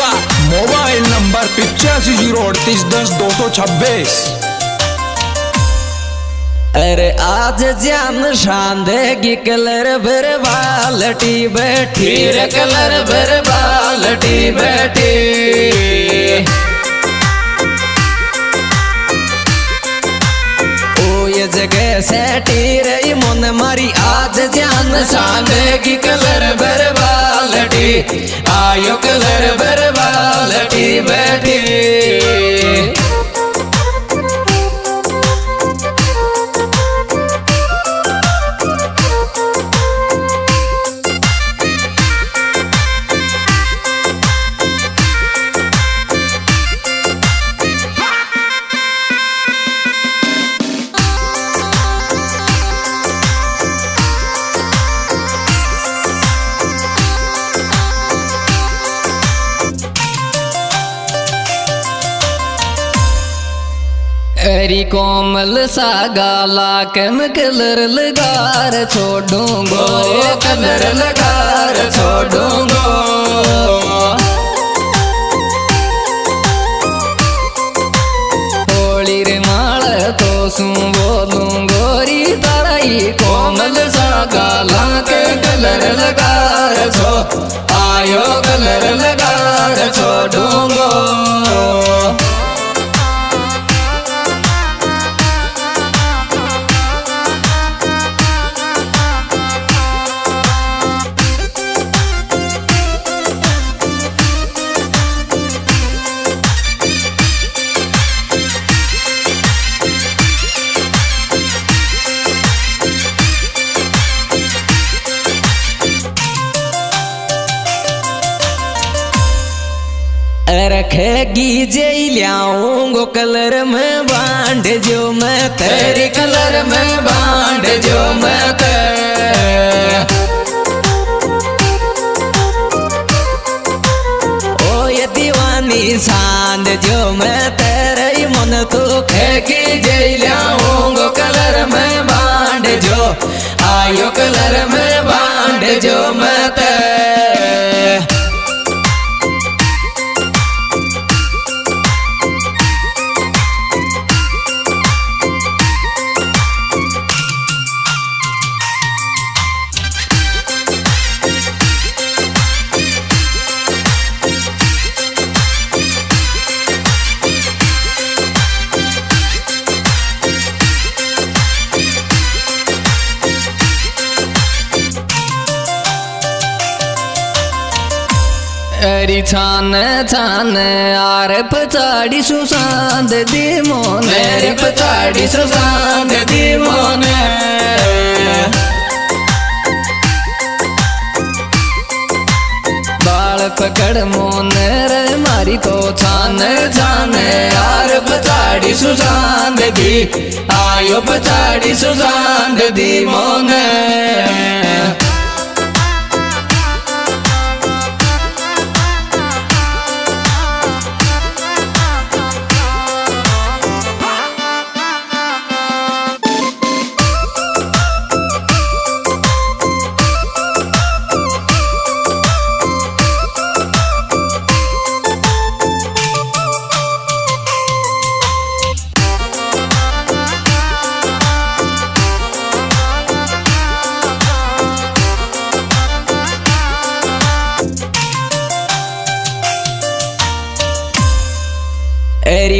Rewa mobile number पिचासी zero अड़तीस दस दो सौ छब्बीस। अरे आज जान शान देगी कलर भर बालटी बैठी। रे कलर भर बालटी बैठी। ओ ये जगह सेटी रही मन मारी। आज जान शान देगी कलर भर बालटी। आयो कलर भर अरी कोमल सा गाला कम कलर लगार छोड़ूंगो कलर लगार छोड़ूंगो। होली रे माल तो सू बोलूंगो री ताराई, कोमल सा गाला के कलर लगार छो, आयो कलर लगार छोड़ूंगो। रखेगी जे लियाऊंगो कलर में बांड जो मैं तेरे कलर में बांड जो मैं ओ ये दीवानी सांद जो मैं तेरे ही मन तो खेगी जे लियाऊंगो कलर में बांड जो। आयो कलर में बांड जो। अरी छान छान आर पचाड़ी सुशांत दी मोने। रे पचाड़ी सुशांत दी मोने। बाल पकड़ मोने रे मारी तो छान छान आर पचाड़ी सुशांत दी। आयो पचाड़ी सुशांत दी मोने।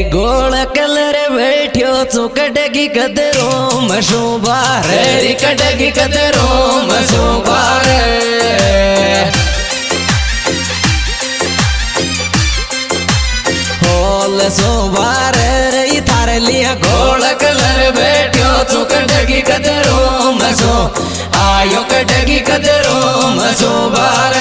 एरी गोल कलर बैठ्यो चो कटगी कदरो मशोबार एरी कटगी कदरो मशोबार होल सोबार रे थार लिया गोल कलर बैठ्यो चो कटगी कदरो मसो आयो कटगी कदरो मशोबार